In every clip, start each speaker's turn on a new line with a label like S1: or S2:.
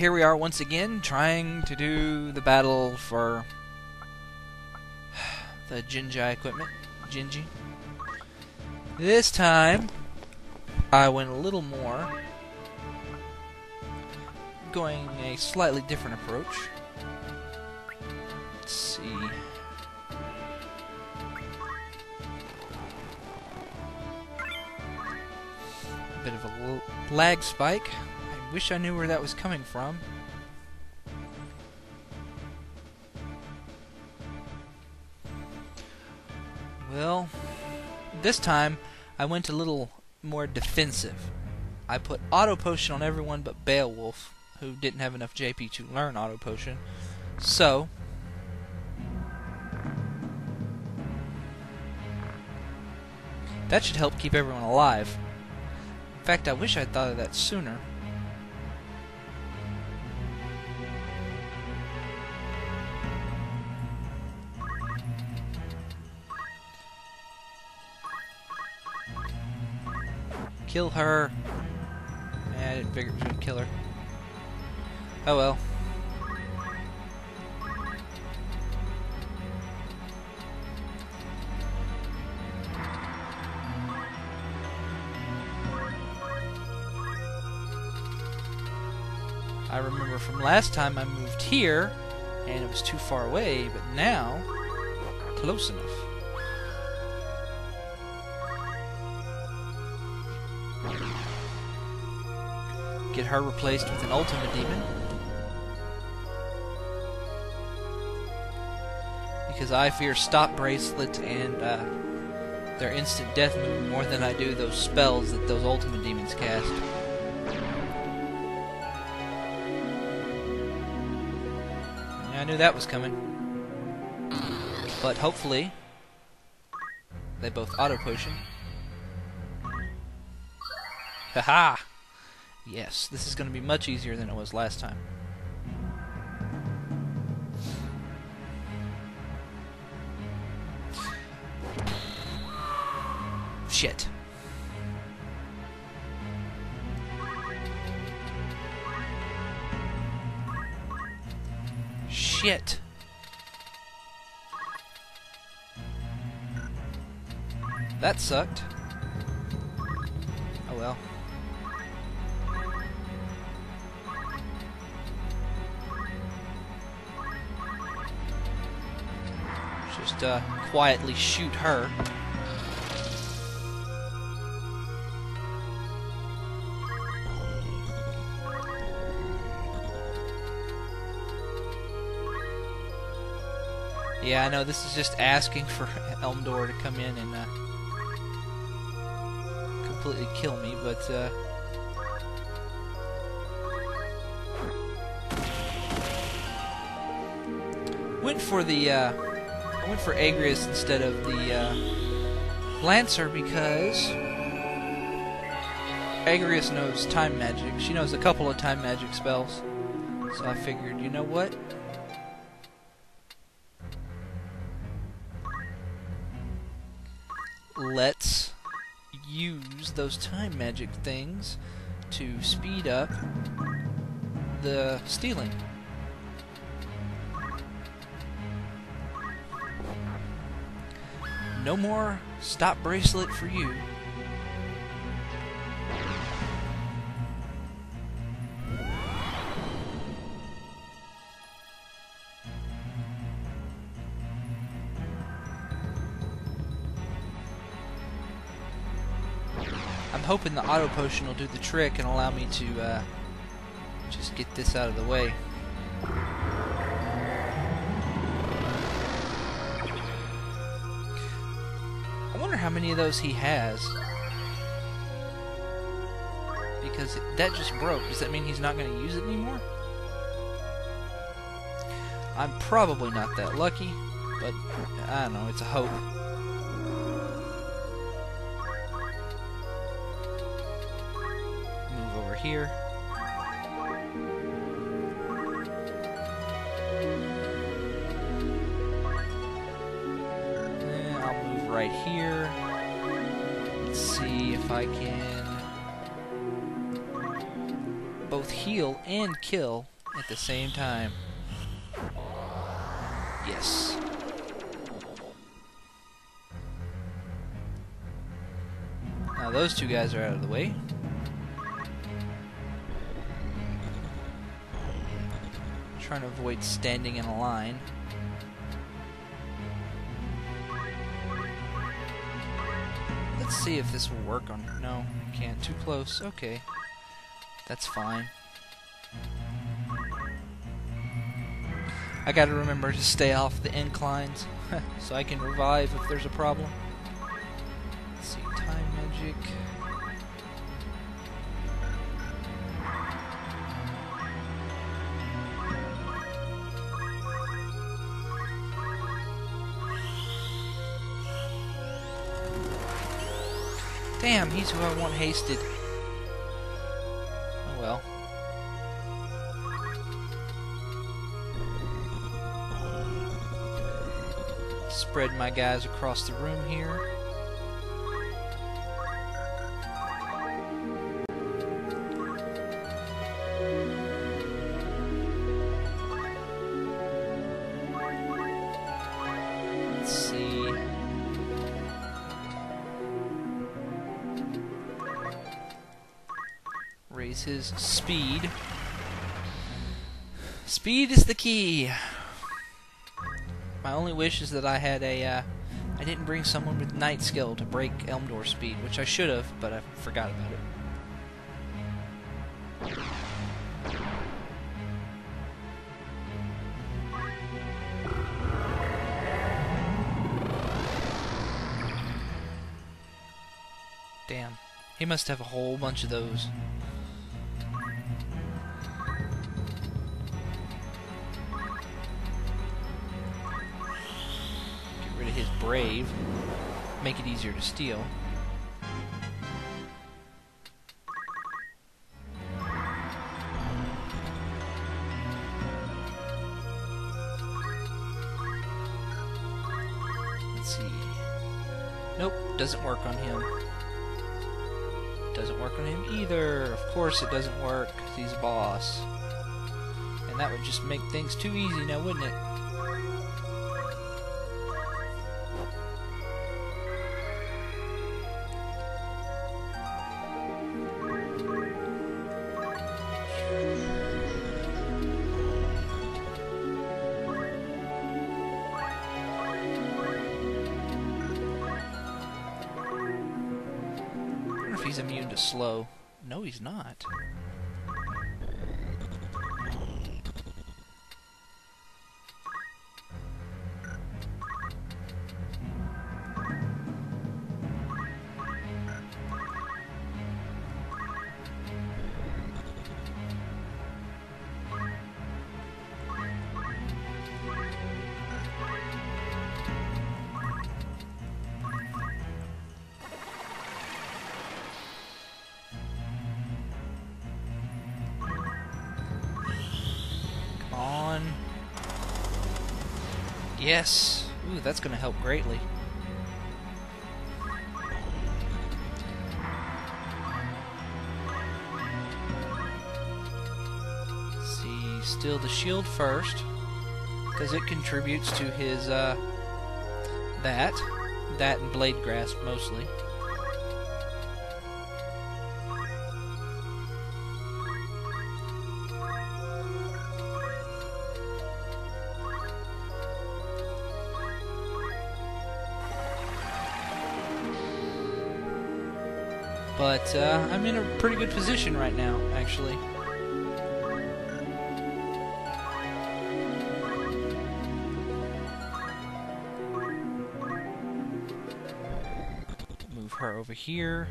S1: here we are once again, trying to do the battle for the Genji equipment. Genji. This time, I went a little more, going a slightly different approach. Let's see. A bit of a lag spike. Wish I knew where that was coming from. Well, this time I went a little more defensive. I put auto potion on everyone but Beowulf, who didn't have enough JP to learn auto potion. So, that should help keep everyone alive. In fact, I wish I'd thought of that sooner. Kill her. Yeah, I didn't figure it was gonna kill her. Oh well. I remember from last time I moved here, and it was too far away, but now, close enough. Get her replaced with an Ultima Demon. Because I fear Stop Bracelet and uh, their instant death move more than I do those spells that those Ultima Demons cast. I knew that was coming. But hopefully, they both auto potion. Haha! Yes, this is going to be much easier than it was last time. Shit. Shit. That sucked. Oh well. Just uh, quietly shoot her. Yeah, I know this is just asking for Elmdor to come in and uh, completely kill me, but uh, went for the uh, I went for Agrias instead of the uh, Lancer because Agrias knows time magic. She knows a couple of time magic spells, so I figured, you know what? Let's use those time magic things to speed up the stealing. No more stop bracelet for you. I'm hoping the auto potion will do the trick and allow me to uh, just get this out of the way. How many of those he has. Because that just broke. Does that mean he's not going to use it anymore? I'm probably not that lucky, but I don't know, it's a hope. Move over here. Right here. Let's see if I can both heal and kill at the same time. Yes. Now those two guys are out of the way. Trying to avoid standing in a line. Let's see if this will work on... No, can't. Too close. Okay. That's fine. I gotta remember to stay off the inclines so I can revive if there's a problem. Let's see, time magic. Damn, he's who I want hasted. Oh well. Spread my guys across the room here. Raise his speed. Speed is the key. My only wish is that I had a, uh, I didn't bring someone with knight skill to break Elmdor speed, which I should have, but I forgot about it. Damn. He must have a whole bunch of those. Brave. Make it easier to steal. Let's see. Nope, doesn't work on him. Doesn't work on him either. Of course it doesn't work, he's a boss. And that would just make things too easy now, wouldn't it? He's immune to slow. No, he's not. Come on. Yes. Ooh, that's going to help greatly. See, steal the shield first, because it contributes to his, uh, that. That and blade grasp, mostly. But uh, I'm in a pretty good position right now, actually. Move her over here.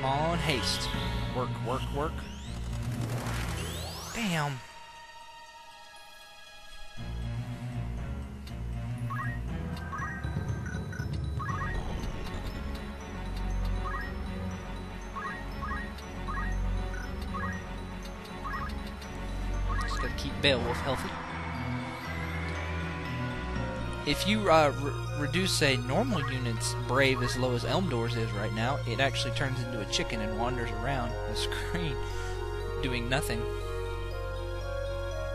S1: Come on, haste. Work, work, work. Bam. Just gotta keep Beowulf healthy. If you uh, re- reduce a normal unit's brave as low as Elmdor's is right now, it actually turns into a chicken and wanders around the screen doing nothing.